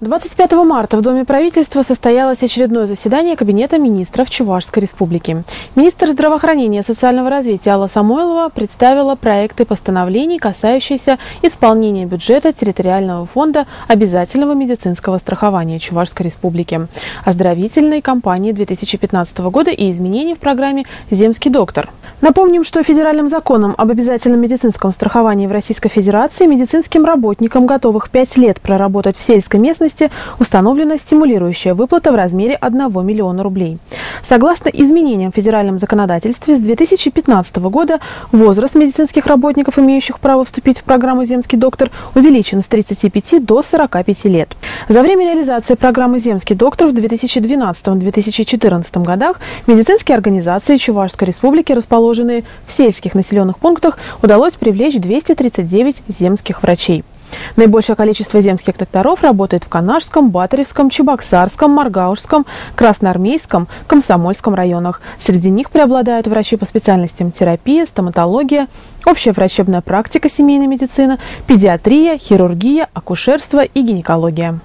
25 марта в Доме правительства состоялось очередное заседание Кабинета министров Чувашской республики. Министр здравоохранения и социального развития Алла Самойлова представила проекты постановлений, касающиеся исполнения бюджета территориального фонда обязательного медицинского страхования Чувашской республики, оздоровительной кампании 2015 года и изменений в программе «Земский доктор». Напомним, что федеральным законом об обязательном медицинском страховании в Российской Федерации медицинским работникам, готовых 5 лет проработать в сельской местности, установлена стимулирующая выплата в размере 1 миллиона рублей. Согласно изменениям в федеральном законодательстве, с 2015 года возраст медицинских работников, имеющих право вступить в программу «Земский доктор», увеличен с 35 до 45 лет. За время реализации программы «Земский доктор» в 2012-2014 годах медицинские организации Чувашской Республики расположены расположенные в сельских населенных пунктах, удалось привлечь 239 земских врачей. Наибольшее количество земских докторов работает в Канашском, Батаревском, Чебоксарском, Маргаушском, Красноармейском, Комсомольском районах. Среди них преобладают врачи по специальностям терапия, стоматология, общая врачебная практика семейной медицины, педиатрия, хирургия, акушерство и гинекология.